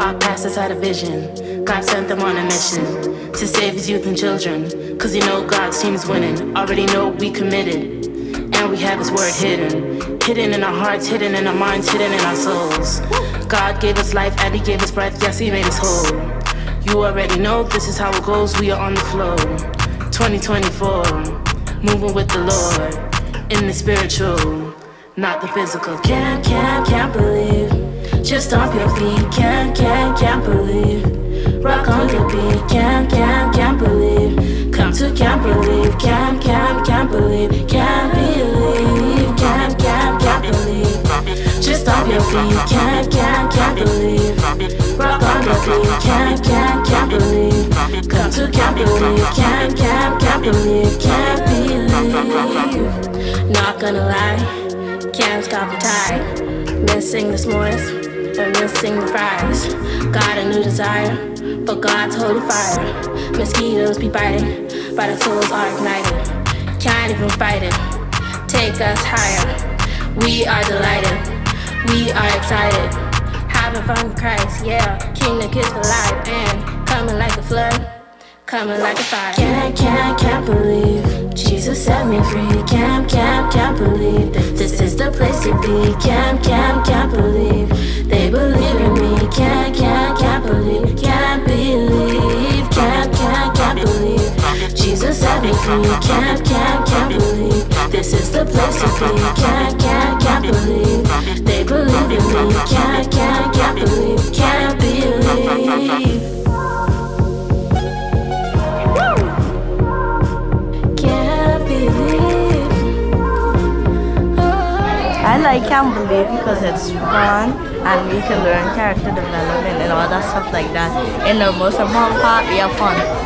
Our pastors had a vision. God sent them on a mission to save his youth and children. Cause you know God's team's winning. Already know we committed. And we have his word hidden. Hidden in our hearts, hidden in our minds, hidden in our souls. God gave us life and he gave us breath. Yes, he made us whole. You already know this is how it goes. We are on the flow. 2024, moving with the Lord in the spiritual, not the physical. Can't, can't, can't believe. Just stomp your feet. Can't, can't, can't believe. Rock on the beat. Can't, can't, can't believe. Come to Camp Believe. Can't, can't, can't believe. Can't believe. Can't, can't, can't believe. Just stomp your feet. Can't, can't, can't believe. Rock on the beat. Can't, can't, can't believe. Come to Camp Believe. Can't, can't, can't believe. Can't believe. Not gonna lie. Can't stop the tide. Missing the s'mores and missing the fries. Got a new desire for God's holy fire. Mosquitoes be biting, but our souls are ignited. Can't even fight it. Take us higher. We are delighted. We are excited. Having fun with Christ, yeah. King Kingdom kids for life and coming like a flood. Coming like a fire. Can't, can't, can't believe Jesus set me free. Can't, can't, can't believe this is the place to be. Can't, can't, can't believe free. Can't, can't, can't believe this is the place to be. Can't, can't, can't believe they believe in me. Can't, can't, can't believe. Can't believe. Oh. I like Camp Believe because it's fun and we can learn character development and all that stuff like that. And the most important part, we have fun.